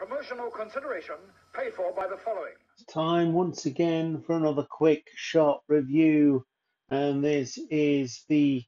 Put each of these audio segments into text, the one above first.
Promotional consideration paid for by the following. time once again for another quick shot review and this is the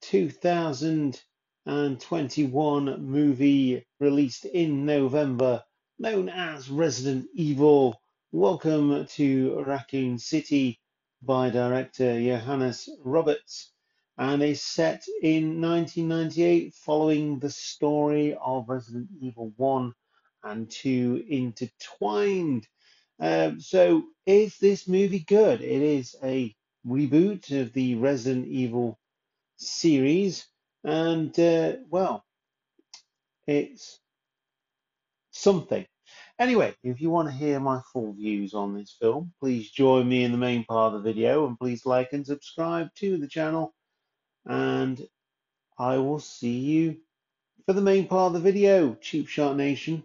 2021 movie released in November known as Resident Evil Welcome to Raccoon City by director Johannes Roberts and is set in 1998 following the story of Resident Evil 1 and 2 intertwined um, so, is this movie good? It is a reboot of the Resident Evil series, and uh, well, it's something. Anyway, if you want to hear my full views on this film, please join me in the main part of the video and please like and subscribe to the channel. And I will see you for the main part of the video, Cheap Shot Nation.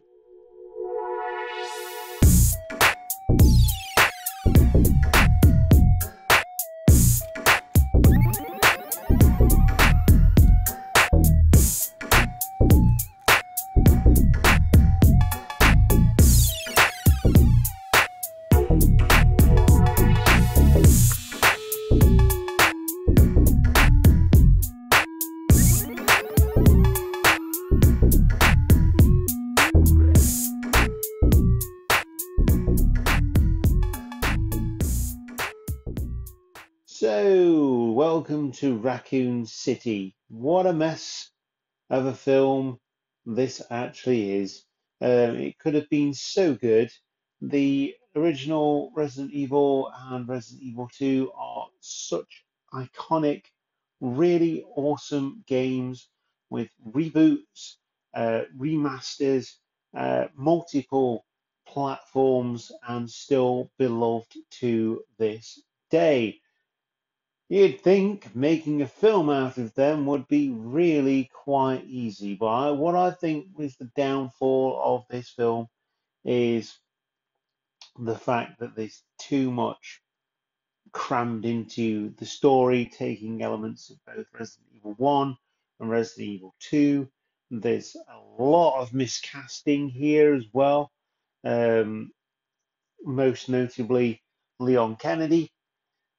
So, welcome to Raccoon City. What a mess of a film this actually is. Um, it could have been so good. The original Resident Evil and Resident Evil 2 are such iconic, really awesome games with reboots, uh, remasters, uh, multiple platforms, and still beloved to this day. You'd think making a film out of them would be really quite easy, but what I think is the downfall of this film is the fact that there's too much crammed into the story, taking elements of both Resident Evil 1 and Resident Evil 2. There's a lot of miscasting here as well, um, most notably Leon Kennedy.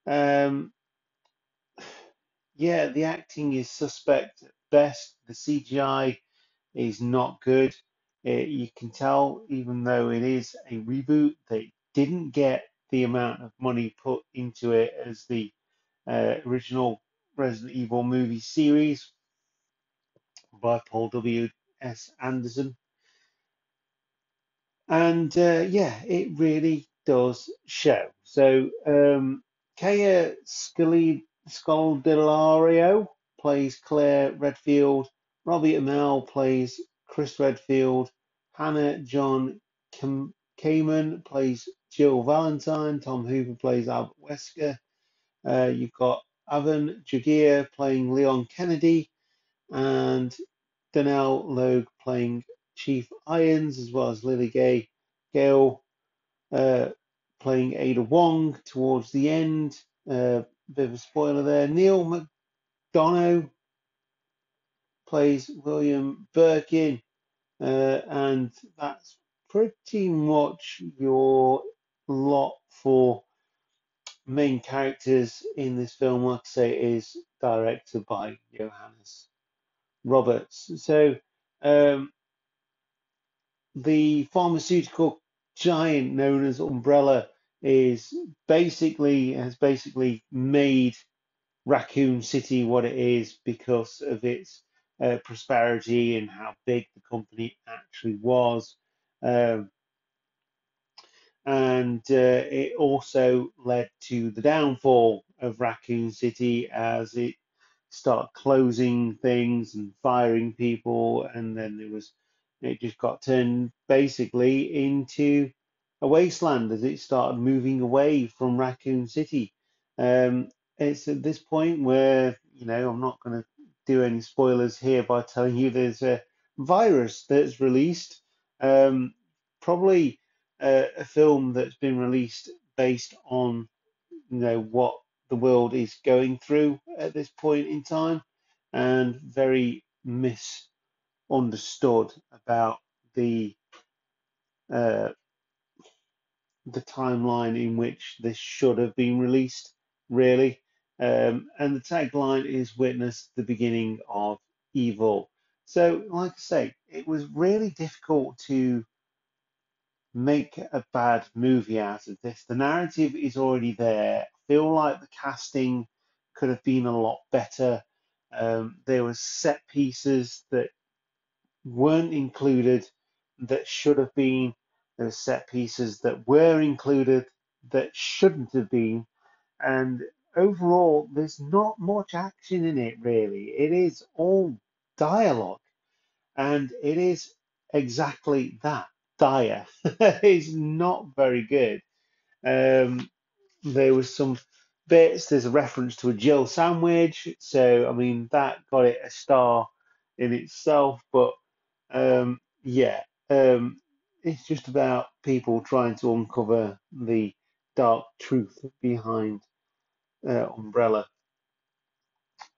Um, yeah, the acting is suspect at best. The CGI is not good. Uh, you can tell, even though it is a reboot, they didn't get the amount of money put into it as the uh, original Resident Evil movie series by Paul W. S. Anderson. And uh, yeah, it really does show. So, um, Kaya Scully Scodelario plays Claire Redfield. Robbie Amell plays Chris Redfield. Hannah John Kamen plays Jill Valentine. Tom Hopper plays Albert Wesker. Uh, you've got Avan Jogia playing Leon Kennedy. And Donal Logue playing Chief Irons, as well as Lily Gay Gale uh, playing Ada Wong towards the end. Uh, bit of a spoiler there. Neal McDonough plays William Birkin, uh, and that's pretty much your lot for main characters in this film. Like I say, is directed by Johannes Roberts. So, um, the pharmaceutical giant known as Umbrella is basically has basically made Raccoon City what it is because of its uh, prosperity and how big the company actually was. Um, and uh, it also led to the downfall of Raccoon City as it started closing things and firing people, and then there was it just got turned basically into a wasteland as it started moving away from Raccoon City. Um, it's at this point where, you know, I'm not going to do any spoilers here by telling you there's a virus that's released. Um, probably a, a film that's been released based on, you know, what the world is going through at this point in time and very misunderstood about the uh, the timeline in which this should have been released, really. Um, and the tagline is Witness the beginning of evil. So, like I say, it was really difficult to make a bad movie out of this. The narrative is already there. I feel like the casting could have been a lot better. Um, there were set pieces that weren't included that should have been. There set pieces that were included that shouldn't have been. And overall, there's not much action in it, really. It is all dialogue. And it is exactly that dire. it's not very good. Um, there was some bits. There's a reference to a Jill sandwich, so I mean that got it a star in itself. But um, yeah, um, it's just about people trying to uncover the dark truth behind uh, Umbrella.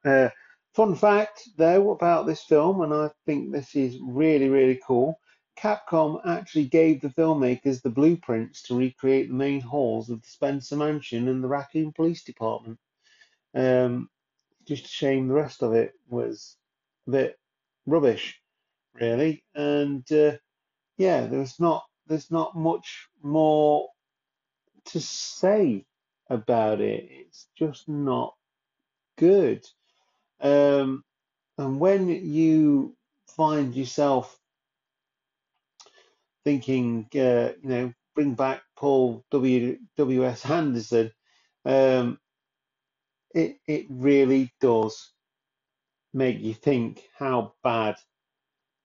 Uh, fun fact, though, about this film, and I think this is really, really cool. Capcom actually gave the filmmakers the blueprints to recreate the main halls of the Spencer Mansion and the Raccoon Police Department. Um, just a shame the rest of it was a bit rubbish, really. And uh, yeah, there's not there's not much more to say about it. It's just not good. Um, and when you find yourself thinking, uh, you know, bring back Paul W. W. S. Henderson, um, it it really does make you think how bad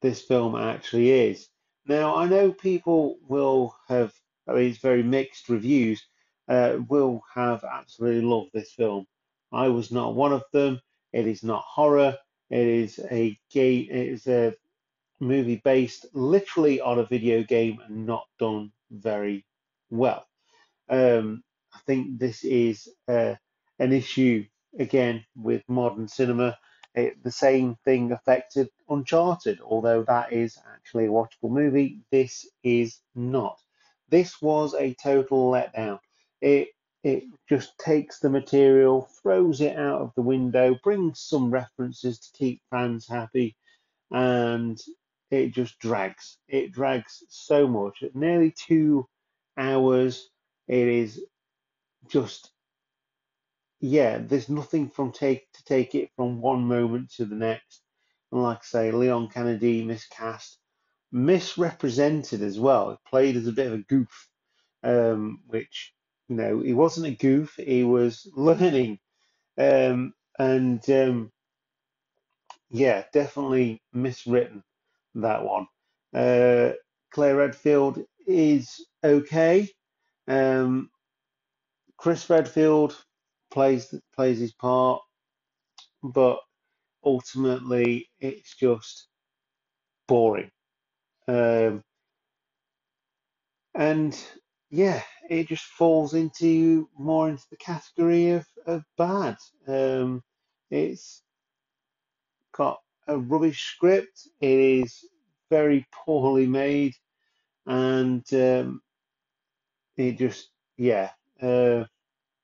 this film actually is. Now, I know people will have, I mean, it's very mixed reviews, uh, will have absolutely loved this film. I was not one of them. It is not horror. It is a game. It is a movie based literally on a video game and not done very well. Um, I think this is uh, an issue again with modern cinema. It, the same thing affected Uncharted, although that is actually a watchable movie. This is not. This was a total letdown. It it just takes the material, throws it out of the window, brings some references to keep fans happy, and it just drags. It drags so much. At nearly two hours, it is just yeah. There's nothing from take to take it from one moment to the next. And like I say, Leon Kennedy miscast, misrepresented as well. Played as a bit of a goof, um, which you know he wasn't a goof. He was learning, um, and um, yeah, definitely miswritten that one. Uh, Claire Redfield is okay. Um, Chris Redfield plays plays his part, but ultimately it's just boring. Um, and yeah, it just falls into more into the category of, of bad. Um, it's got a rubbish script. It is very poorly made, and um, it just yeah, uh,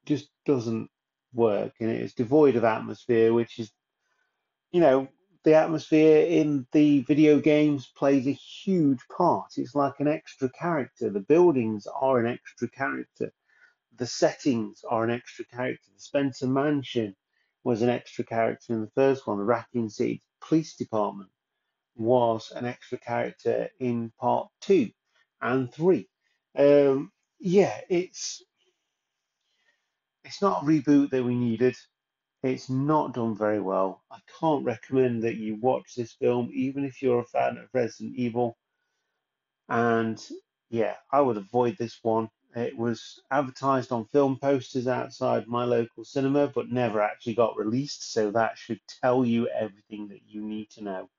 just doesn't work. And it is devoid of atmosphere, which is you know the atmosphere in the video games plays a huge part. It's like an extra character. The buildings are an extra character. The settings are an extra character. The Spencer Mansion was an extra character in the first one. The Raccoon City Police Department was an extra character in part two and three. Um, yeah, it's it's not a reboot that we needed. It's not done very well. I can't recommend that you watch this film, even if you're a fan of Resident Evil. And yeah, I would avoid this one. It was advertised on film posters outside my local cinema, but never actually got released. So that should tell you everything that you need to know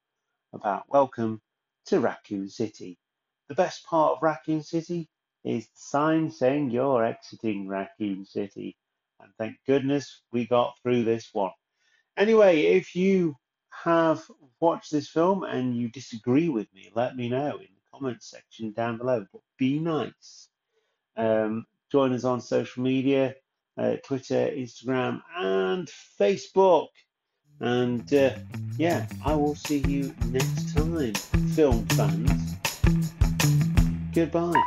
about Welcome to Raccoon City. The best part of Raccoon City is the sign saying you're exiting Raccoon City. And thank goodness we got through this one. Anyway, if you have watched this film and you disagree with me, let me know in the comment section down below. But be nice. Um, join us on social media uh, Twitter, Instagram, and Facebook. And uh, yeah, I will see you next time, film fans. Goodbye.